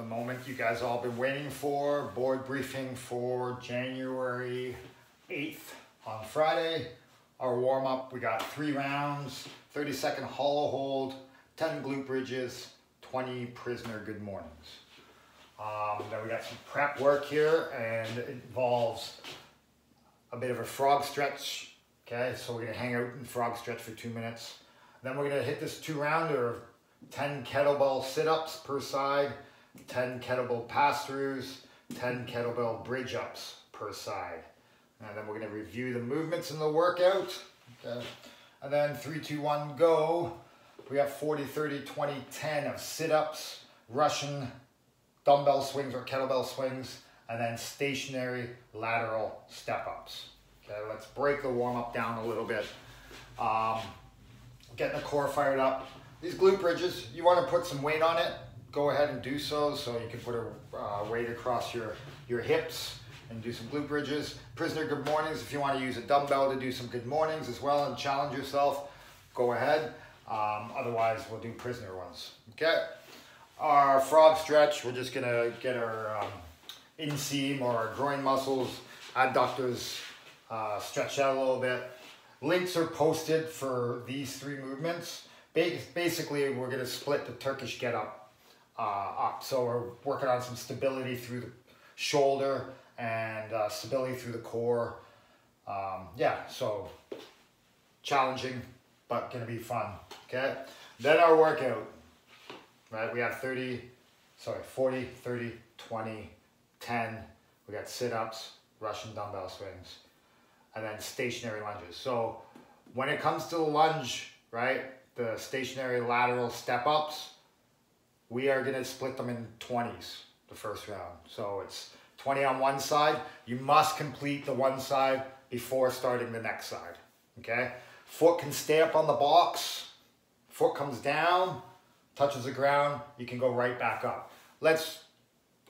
the moment you guys all been waiting for, board briefing for January 8th on Friday. Our warm up, we got three rounds, 30 second hollow hold, 10 glute bridges, 20 prisoner good mornings. Um, then we got some prep work here and it involves a bit of a frog stretch. Okay, so we're gonna hang out in frog stretch for two minutes. Then we're gonna hit this two rounder of 10 kettlebell sit-ups per side, 10 kettlebell pass-throughs, 10 kettlebell bridge ups per side. And then we're gonna review the movements in the workout. Okay. And then three, two, one, go. We have 40, 30, 20, 10 of sit-ups, Russian dumbbell swings or kettlebell swings, and then stationary lateral step-ups. Okay, let's break the warm-up down a little bit. Um, getting the core fired up. These glute bridges, you want to put some weight on it, go ahead and do so. So you can put a uh, weight across your, your hips and do some glute bridges. Prisoner good mornings, if you want to use a dumbbell to do some good mornings as well and challenge yourself, go ahead. Um, otherwise, we'll do prisoner ones. Okay. Our frog stretch, we're just gonna get our um, inseam or our groin muscles, adductors uh, stretch out a little bit. Links are posted for these three movements. Basically, we're gonna split the Turkish get up uh, up. So we're working on some stability through the shoulder and uh, stability through the core. Um, yeah, so challenging, but gonna be fun, okay? Then our workout, right? We have 30, sorry, 40, 30, 20, 10. We got sit-ups, Russian dumbbell swings, and then stationary lunges. So when it comes to the lunge, right, the stationary lateral step-ups, we are gonna split them in 20s the first round. So it's 20 on one side. You must complete the one side before starting the next side, okay? Foot can stay up on the box, foot comes down, touches the ground, you can go right back up. Let's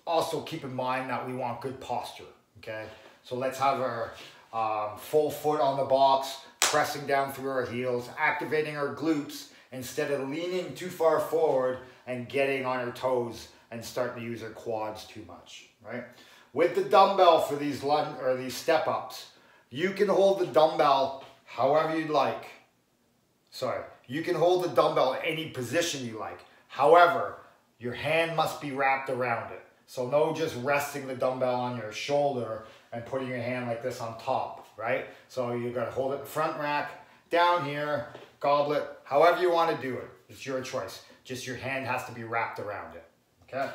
also keep in mind that we want good posture, okay? So let's have our um, full foot on the box, pressing down through our heels, activating our glutes instead of leaning too far forward and getting on our toes and starting to use our quads too much, right? With the dumbbell for these lun or these step ups, you can hold the dumbbell however you'd like. Sorry, you can hold the dumbbell any position you like. However, your hand must be wrapped around it. So no just resting the dumbbell on your shoulder and putting your hand like this on top, right? So you gotta hold it in front rack, down here, goblet, however you wanna do it. It's your choice. Just your hand has to be wrapped around it, okay?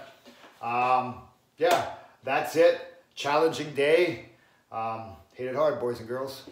Um, yeah, that's it. Challenging day. Um, hit it hard, boys and girls.